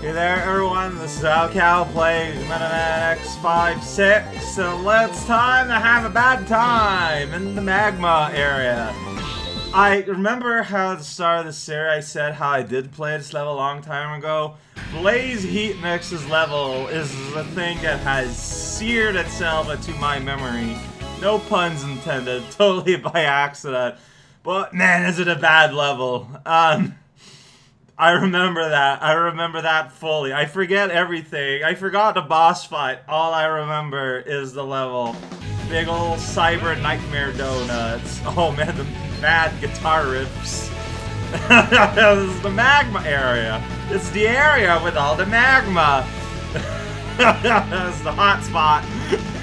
Hey there everyone, this is raocow playing Mega Man X56, so let's time to have a bad time in the magma area. I remember how at the start of the series I said how I did play this level a long time ago. Blaze Heatnix's level is the thing that has seared itself into my memory. No puns intended, totally by accident. But man, is it a bad level. Um... I remember that. I remember that fully. I forget everything. I forgot the boss fight. All I remember is the level. Big old cyber nightmare donuts. Oh man, the bad guitar riffs. this is the magma area. It's the area with all the magma. That's the hot spot.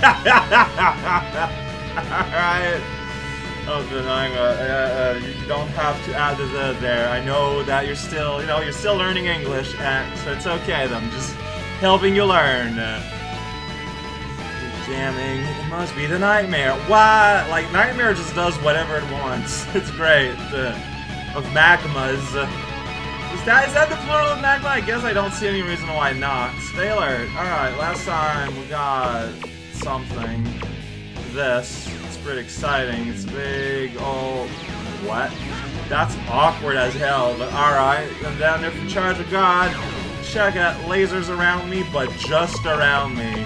Alright. Oh, good. I'm, uh, you don't have to add the, the there. I know that you're still, you know, you're still learning English, and so it's okay. I'm just helping you learn. Jamming. It must be the nightmare. Why? Like nightmare just does whatever it wants. It's great. Uh, of magmas. Is that is that the plural of magma? I guess I don't see any reason why not. Stay alert. All right. Last time we got something. This It's pretty exciting. It's big, oh, what? That's awkward as hell, but alright. I'm down there for charge of God. Check out lasers around me, but just around me.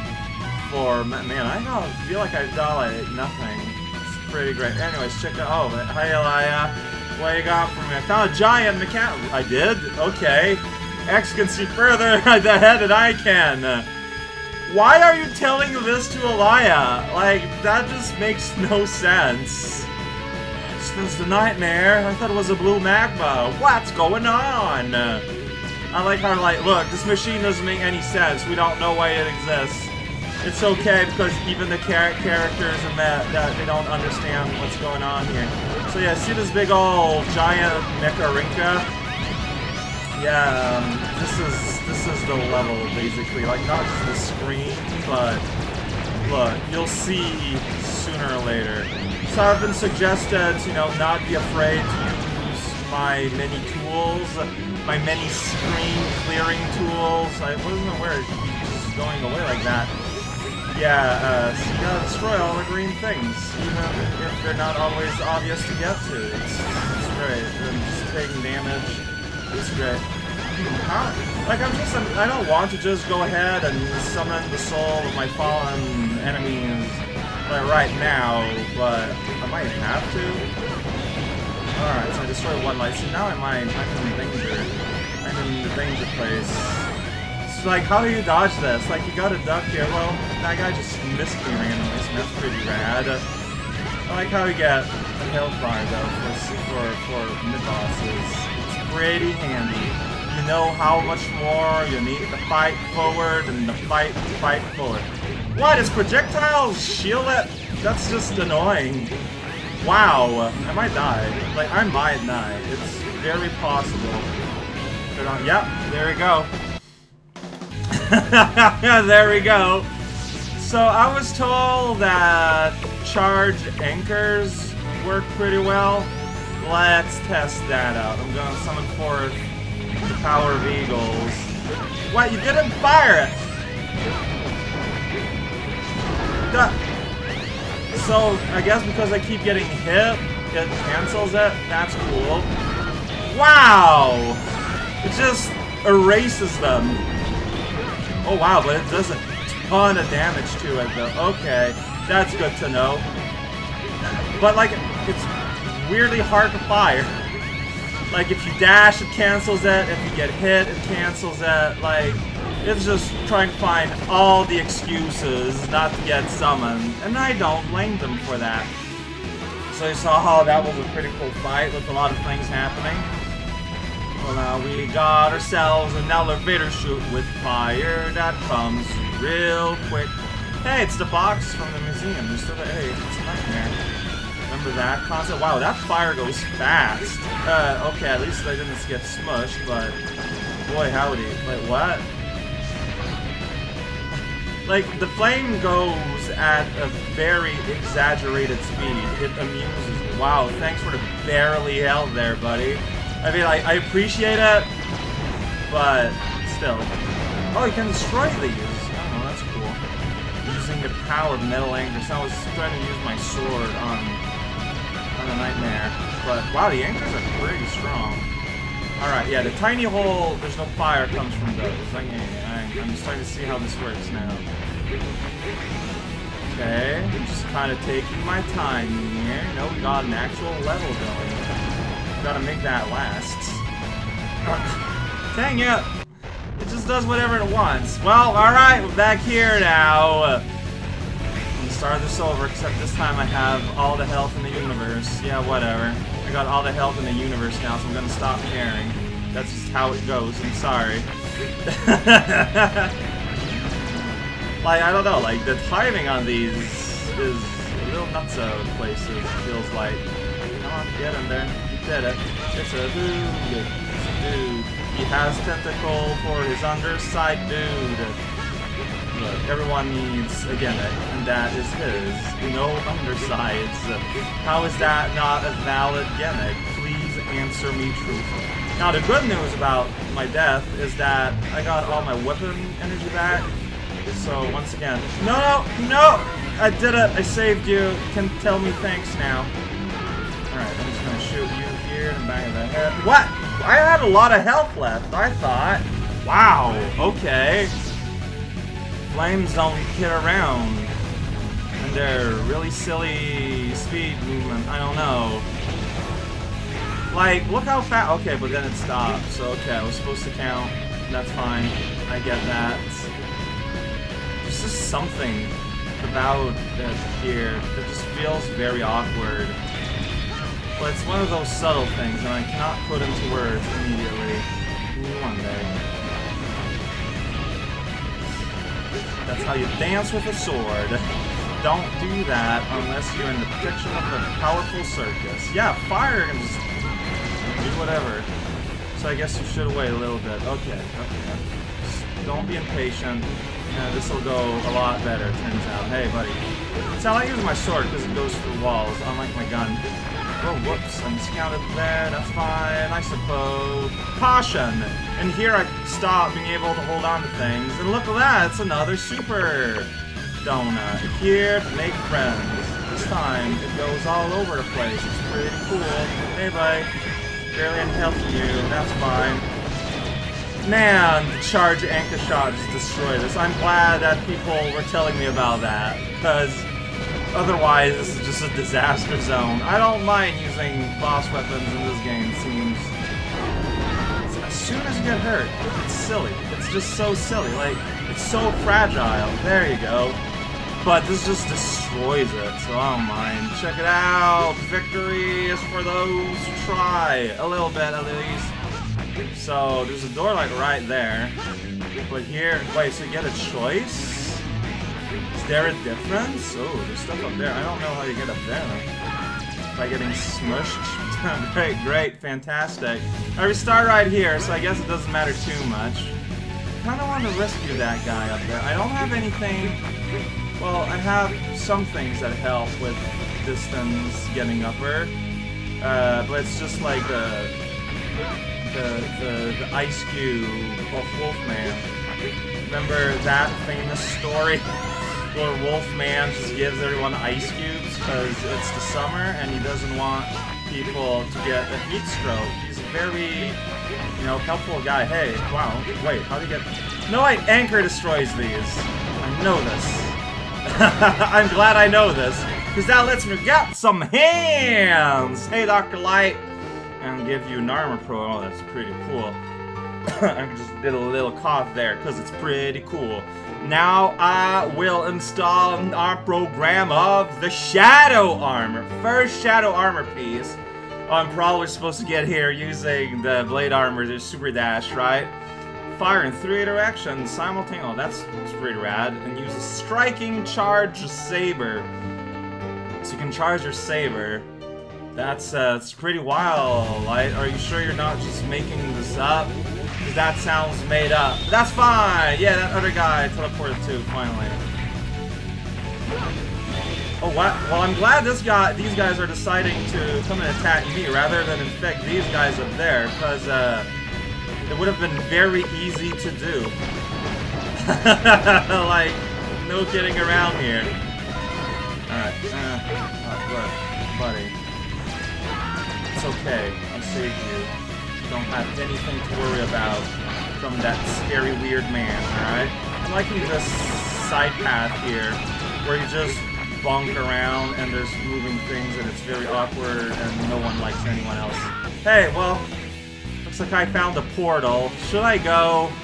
For, man, I feel like done like nothing. It's pretty great. Anyways, check out, oh, hi Alia. What you got for me? I found a giant mechanic. I did? Okay. X can see further ahead than I can. Why are you telling this to Alia? Like, that just makes no sense. Is the nightmare. I thought it was a blue magma. What's going on? I like how, like, look, this machine doesn't make any sense. We don't know why it exists. It's okay because even the char characters in that, that they don't understand what's going on here. So yeah, see this big old giant mecha rinka? Yeah, um, this is this is the level basically, like not just the screen, but look, you'll see sooner or later. So I've been suggested, you know, not be afraid to use my many tools, my many screen clearing tools. I wasn't aware just going away like that. Yeah, uh, so you gotta destroy all the green things, even if they're not always obvious to get to. It's, it's great. And just taking damage it's great. Like, I'm just, I'm, I don't want to just go ahead and summon the soul of my fallen enemies right now, but I might have to. Alright, so I destroy one light. See, now I might, I'm in danger. I'm in the danger place. So, like, how do you dodge this? Like, you gotta duck here. Well, that guy just missed me randomly, so that's pretty rad. I like how you get a bar, though, for, for, for mid-bosses pretty handy. You know how much more you need to fight forward and to fight fight forward. What, is projectiles shield it? That's just annoying. Wow, I might die. Like, I might die. It's very possible. Yep, there we go. there we go. So I was told that charge anchors work pretty well. Let's test that out. I'm gonna summon forth the power of eagles. What? You didn't fire it! Duh. So, I guess because I keep getting hit, it cancels it? That's cool. Wow! It just erases them. Oh wow, but it does a ton of damage to it though. Okay, that's good to know. But like, it's weirdly hard to fire. Like, if you dash, it cancels it. If you get hit, it cancels it. Like, it's just trying to find all the excuses not to get summoned. And I don't blame them for that. So you saw how that was a pretty cool fight with a lot of things happening. Well, now we got ourselves an elevator chute with fire that comes real quick. Hey, it's the box from the museum. You're still there. Hey, it's a nightmare. Remember that concept? Wow, that fire goes fast. Uh, okay, at least I didn't get smushed, but... Boy, howdy. Wait, what? like, the flame goes at a very exaggerated speed. It amuses me. Wow, thanks for the barely held there, buddy. I mean, I, I appreciate it, but still. Oh, you can destroy these. Oh, that's cool. Using the power of metal anchors. I was trying to use my sword on nightmare. But wow, the anchors are pretty strong. Alright, yeah, the tiny hole, there's no fire comes from those. I, I, I'm starting to see how this works now. Okay, just kind of taking my time here. You know, we got an actual level going. Gotta make that last. Dang it! It just does whatever it wants. Well, alright, we're back here now. Start this over, except this time I have all the health in the universe. Yeah, whatever. I got all the health in the universe now, so I'm gonna stop caring. That's just how it goes, I'm sorry. like, I don't know, like, the timing on these is a little nutso in places, it feels like. Come on, get in there. You did it. It's a dude. It's a dude. He has tentacle for his underside dude. Everyone needs a gimmick, and that is his. No undersides. How is that not a valid gimmick? Please answer me truthfully. Now, the good news about my death is that I got all my weapon energy back, so once again, no, no, no! I did it. I saved you. You can tell me thanks now. Alright, I'm just gonna shoot you here in the back of the head. What? I had a lot of health left, I thought. Wow, okay. Flames don't kid around. And they're really silly speed movement. I don't know. Like, look how fast. Okay, but then it stopped. So, okay, I was supposed to count. That's fine. I get that. There's just something about it here that just feels very awkward. But it's one of those subtle things, and I cannot put into words immediately. One day. That's how you dance with a sword. Don't do that unless you're in the protection of a powerful circus. Yeah, fire can just do whatever. So I guess you should wait a little bit. Okay, okay. Just don't be impatient. This will go a lot better, turns out. Hey, buddy. So I like using my sword because it goes through walls, unlike my gun. Oh, whoops, I am scouted there, that's fine, I suppose. Caution! And here I stop being able to hold on to things, and look at that, it's another super donut. Here to make friends. This time, it goes all over the place, it's pretty cool. Hey, buddy. Barely help from you, that's fine. Man, the charge anchor shot just destroyed us. I'm glad that people were telling me about that, because Otherwise, this is just a disaster zone. I don't mind using boss weapons in this game, seems... Get hurt, it's silly. It's just so silly. Like, it's so fragile. There you go. But this just destroys it, so oh, I don't mind. Check it out! Victory is for those who try. A little bit, at least. So, there's a door, like, right there. But here... Wait, so you get a choice? Is there a difference? Oh, there's stuff up there. I don't know how you get up there. By getting smushed? great, great, fantastic. I restart right here, so I guess it doesn't matter too much. I kind of want to rescue that guy up there. I don't have anything... Well, I have some things that help with distance getting upper. Uh, but it's just like the, the, the, the ice cube of Wolfman. Remember that famous story? where Wolfman just gives everyone ice cubes because it's the summer and he doesn't want people to get a heat stroke. He's a very, you know, helpful guy. Hey, wow, wait, how do you get... No, wait, Anchor destroys these. I know this. I'm glad I know this, because that lets me get some hands! Hey, Dr. Light! And give you an armor pro. Oh, that's pretty cool. I just did a little cough there, because it's pretty cool. Now I will install our program of the Shadow Armor. First Shadow Armor piece. I'm probably supposed to get here using the Blade Armor the Super Dash, right? Fire in three directions simultaneously. Oh, that's, that's pretty rad. And use a Striking Charge Saber. So you can charge your Saber. That's, uh, that's pretty wild. Like, are you sure you're not just making this up? That sounds made up. That's fine! Yeah, that other guy teleported too, finally. Oh, what? Well, I'm glad this guy, these guys are deciding to come and attack me rather than infect these guys up there, because, uh, It would have been very easy to do. like, no getting around here. Alright, uh, uh, look, buddy. It's okay, I saved. You don't have anything to worry about from that scary weird man, alright? I'm liking this side path here, where you just bonk around and there's moving things and it's very awkward and no one likes anyone else. Hey, well, looks like I found a portal. Should I go?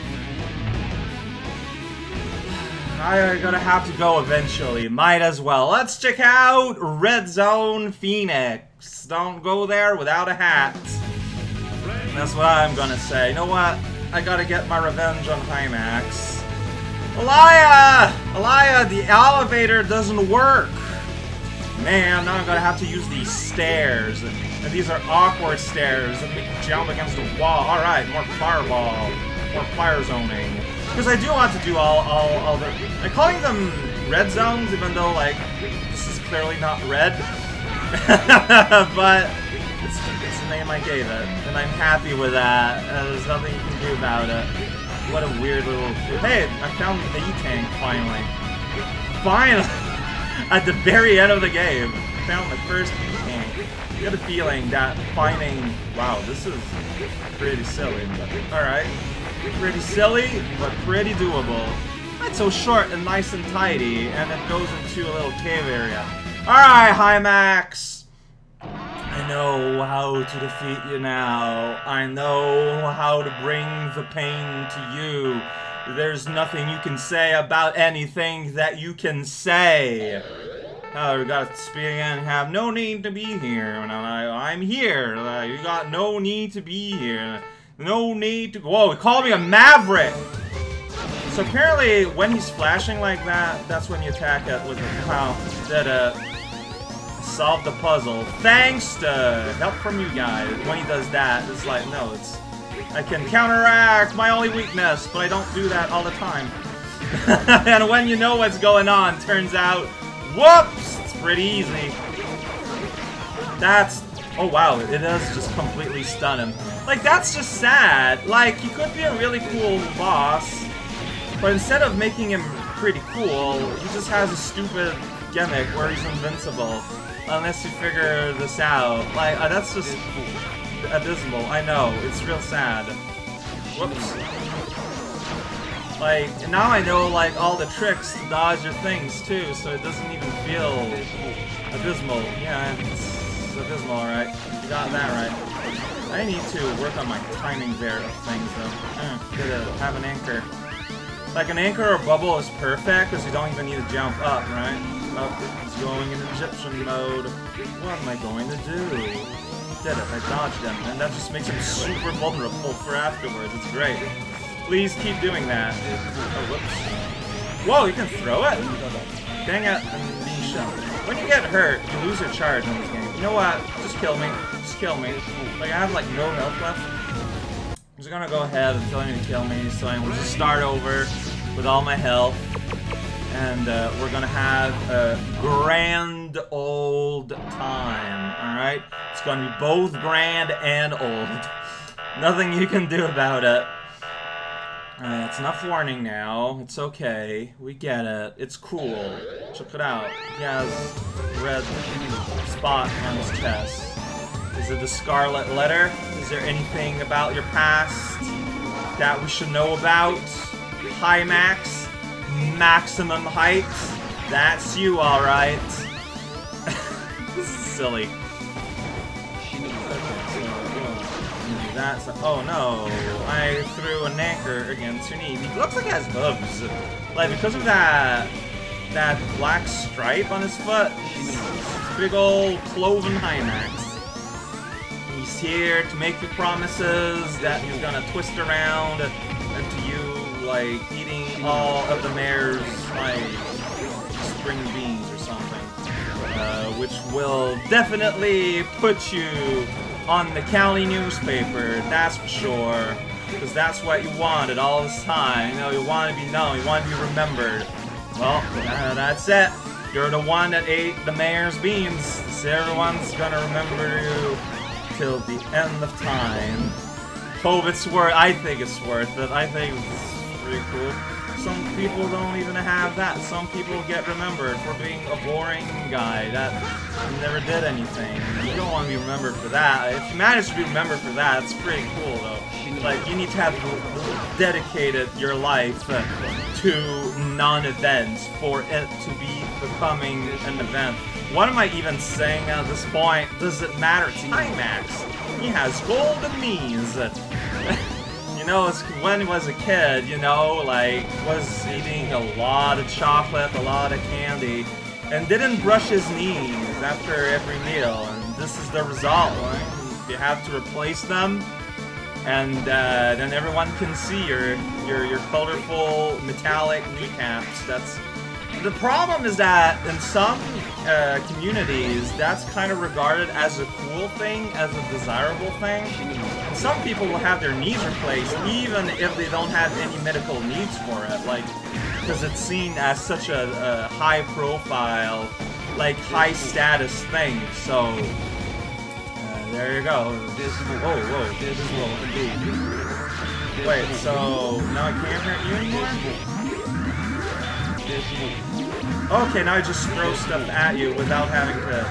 I'm gonna have to go eventually. Might as well. Let's check out Red Zone Phoenix. Don't go there without a hat. That's what I'm gonna say. You know what? I gotta get my revenge on Hymax. Alia! Alia, the elevator doesn't work. Man, now I'm gonna have to use these stairs. And these are awkward stairs that make jump against the wall. Alright, more fireball. More fire zoning. Because I do want to do all, all, all the... I'm calling them red zones, even though, like, this is clearly not red. but it's, the name I gave it. And I'm happy with that. Uh, there's nothing you can do about it. What a weird little... Hey, I found the E-Tank, finally. Finally! At the very end of the game, I found my first E-Tank. I got a feeling that finding... Wow, this is pretty silly, but alright. Pretty silly, but pretty doable. It's so short and nice and tidy, and it goes into a little cave area. Alright, High Max! I know how to defeat you now. I know how to bring the pain to you. There's nothing you can say about anything that you can say. Oh, we got speak again. Have no need to be here. I, am here. Uh, you got no need to be here. No need to- Whoa, he called me a maverick! So apparently, when he's flashing like that, that's when you attack it with a wow, that uh solve the puzzle. Thanks to help from you guys. When he does that, it's like, no, it's I can counteract my only weakness, but I don't do that all the time. and when you know what's going on, turns out, whoops, it's pretty easy. That's Oh wow, it does just completely stun him. Like, that's just sad. Like, he could be a really cool boss, but instead of making him pretty cool, he just has a stupid gimmick where he's invincible. Unless you figure this out. Like, uh, that's just abysmal. I know, it's real sad. Whoops. Like, now I know, like, all the tricks to dodge your things, too, so it doesn't even feel abysmal. Yeah, it's abysmal, alright. You got that right. I need to work on my timing there of things, though. Uh, gotta have an anchor. Like, an anchor or bubble is perfect, because you don't even need to jump up, right? Up, going in Egyptian mode. What am I going to do? Did it, I dodged him, and that just makes him super vulnerable for afterwards. It's great. Please keep doing that. Oh, whoops. Whoa, you can throw it? Dang it. When you get hurt, you lose your charge in this game. You know what? Just kill me. Just kill me. Like, I have, like, no health left. I'm just gonna go ahead and tell him to kill me, so I will just start over with all my health. And uh, we're gonna have a grand old time, alright? It's gonna be both grand and old. Nothing you can do about it. Uh, it's enough warning now. It's okay. We get it. It's cool. Check it out. He has red spot on his chest. Is it the Scarlet Letter? Is there anything about your past that we should know about? High max? Maximum height? That's you, alright. this is silly. That's oh no! I threw an anchor against her knee. He looks like he has hooves. Like because of that that black stripe on his foot, big old cloven High Max. He's here to make you promises that he's gonna twist around into you like eating all of the mayor's like spring beans or something, uh, which will definitely put you on the county newspaper, that's for sure. Because that's what you wanted all this time. You know, you want to be known, you want to be remembered. Well, uh, that's it. You're the one that ate the mayor's beans. So everyone's gonna remember you till the end of time. hope it's worth. I think it's worth it. I think it's pretty cool. Some people don't even have that. Some people get remembered for being a boring guy that never did anything. You don't want to be remembered for that. If you manage to be remembered for that, it's pretty cool though. Like you need to have dedicated your life to non-events for it to be becoming an event. What am I even saying at this point? Does it matter? Timex. He has golden knees. you know, when he was a kid, you know, like, was eating a lot of chocolate, a lot of candy, and didn't brush his knees after every meal. And this is the result, right? You have to replace them, and uh, then everyone can see your your your colorful metallic kneecaps. That's the problem is that in some uh, communities, that's kind of regarded as a cool thing, as a desirable thing. Some people will have their knees replaced even if they don't have any medical needs for it, like because it's seen as such a, a high profile, like high status thing. So uh, there you go. Whoa, whoa. Wait, so now I can't hurt you anymore? Okay, now I just throw stuff at you without having to...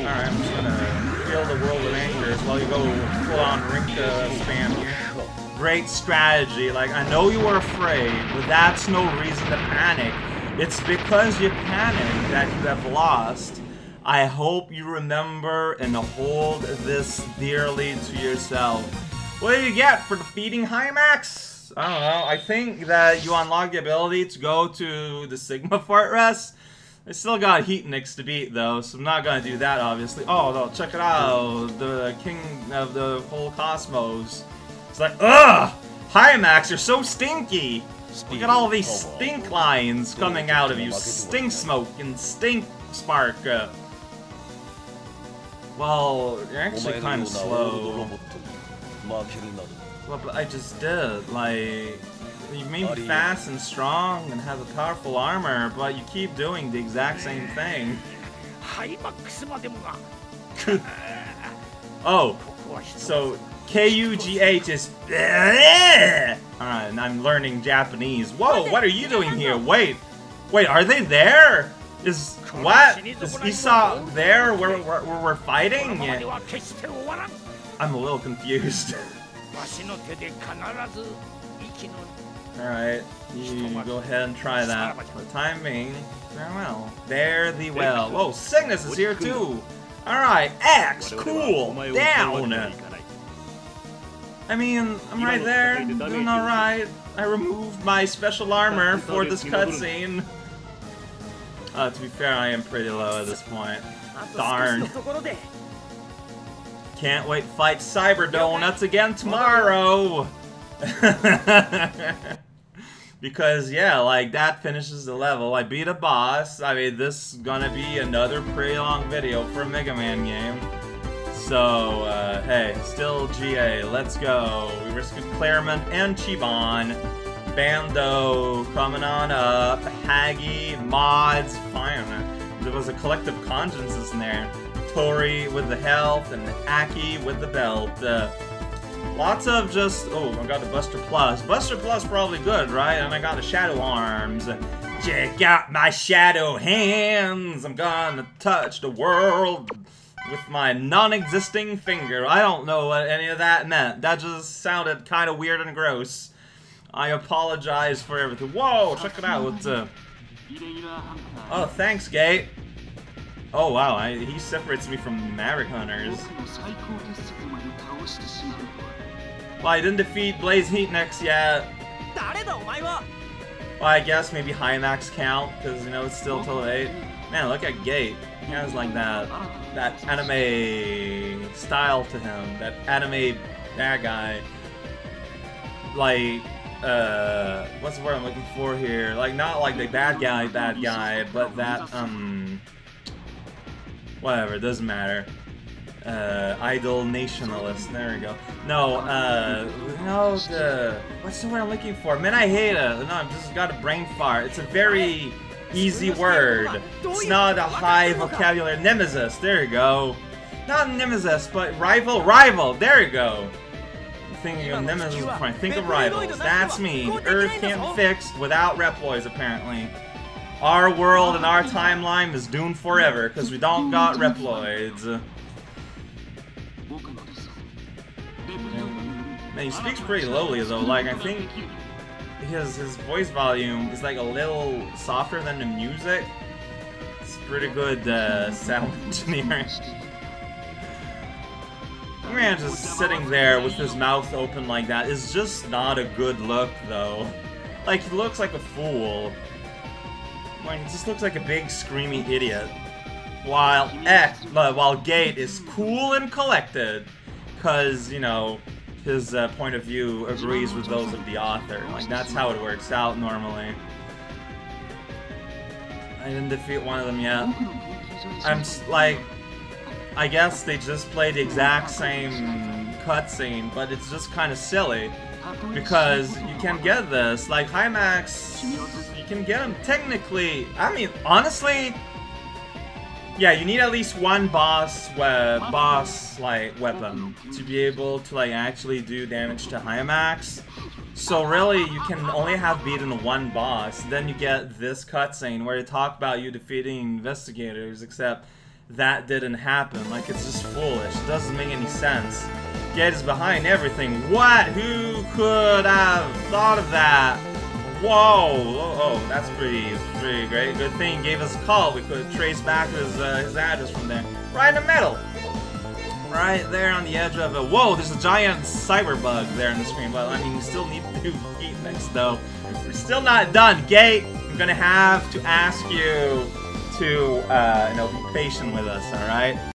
Alright, I'm just gonna the world with anchors while you go full-on Rinka spam. Great strategy. Like, I know you were afraid, but that's no reason to panic. It's because you panic that you have lost. I hope you remember and hold this dearly to yourself. What do you get for defeating High Max? I don't know. I think that you unlock the ability to go to the Sigma Fortress. I still got Heatnix to beat though, so I'm not gonna do that obviously. Oh no, check it out. The king of the whole cosmos. It's like, ugh! High Max, you're so stinky! Look at all these stink lines coming out of you. Stink smoke and stink spark. Uh, well, you're actually kind of slow. Well, but I just did. Like, you may be fast and strong and have a powerful armor, but you keep doing the exact same thing. oh, so K-U-G-H is... Alright, I'm learning Japanese. Whoa, what are you doing here? Wait, wait, are they there? Is... What? Is Esau there where, where, where we're fighting? I'm a little confused. Alright, you go ahead and try that. For the time being, farewell. There thee well. Whoa, Signas is here too! Alright, X, cool, down! I mean, I'm right there, doing alright. I removed my special armor for this cutscene. Uh, to be fair, I am pretty low at this point. Darn. Can't wait to fight Cyber Donuts again tomorrow! because, yeah, like, that finishes the level. I beat a boss. I mean, this is gonna be another pretty long video for a Mega Man game. So, uh, hey, still GA, let's go. We rescued Claremont and Chibon. Bando coming on up. Haggy, mods, fine. There was a collective consciences in there. Tori with the health, and Aki with the belt. Uh, lots of just... Oh, I got the Buster Plus. Buster Plus probably good, right? And I got the Shadow Arms. Check out my shadow hands! I'm gonna touch the world with my non-existing finger. I don't know what any of that meant. That just sounded kind of weird and gross. I apologize for everything. Whoa, check it out. Uh... Oh, thanks, Gate. Oh wow, I, he separates me from Maverick Hunters. Well, I didn't defeat Blaze Heatnix yet. Well, I guess maybe High Max count, because, you know, it's still till 8. Man, look at Gate. He has, like, that, that anime style to him. That anime bad guy. Like, uh, what's the word I'm looking for here? Like, not like the bad guy bad guy, but that, um, Whatever, doesn't matter. Uh, idol nationalist. There we go. No, uh, no, the what's the word I'm looking for? Man, I hate it. No, I've just got a brain fart. It's a very easy word. It's not a high vocabulary. Nemesis. There you go. Not nemesis, but rival. Rival. There you go. think of Nemesis before think of rivals. That's me. Earth can't fix without Reploids, apparently. Our world and our timeline is doomed forever because we don't got Reploids. Man, he speaks pretty lowly though. Like I think his his voice volume is like a little softer than the music. It's pretty good uh, sound engineering. Man, just sitting there with his mouth open like that is just not a good look, though. Like, he looks like a fool. Like, he just looks like a big, screamy idiot. While X, uh, while Gate is cool and collected, because, you know, his uh, point of view agrees with those of the author. Like, that's how it works out normally. I didn't defeat one of them yet. I'm, like, I guess they just play the exact same cutscene, but it's just kind of silly. Because you can get this, like High Max, you can get them technically, I mean, honestly, yeah, you need at least one boss, uh, boss, like, weapon to be able to, like, actually do damage to High Max. So really, you can only have beaten one boss, then you get this cutscene where they talk about you defeating investigators, except that didn't happen. Like, it's just foolish. It doesn't make any sense. Gate is behind everything. What? Who could have thought of that? Whoa! Oh, oh that's pretty, pretty great. Good thing he gave us a call. We could trace back his, uh, his address from there. Right in the middle. Right there on the edge of it. Whoa, there's a giant cyber bug there in the screen. But, I mean, we still need to do Heatnix, though. We're still not done. Gate, I'm gonna have to ask you to, uh, you know, be patient with us, alright?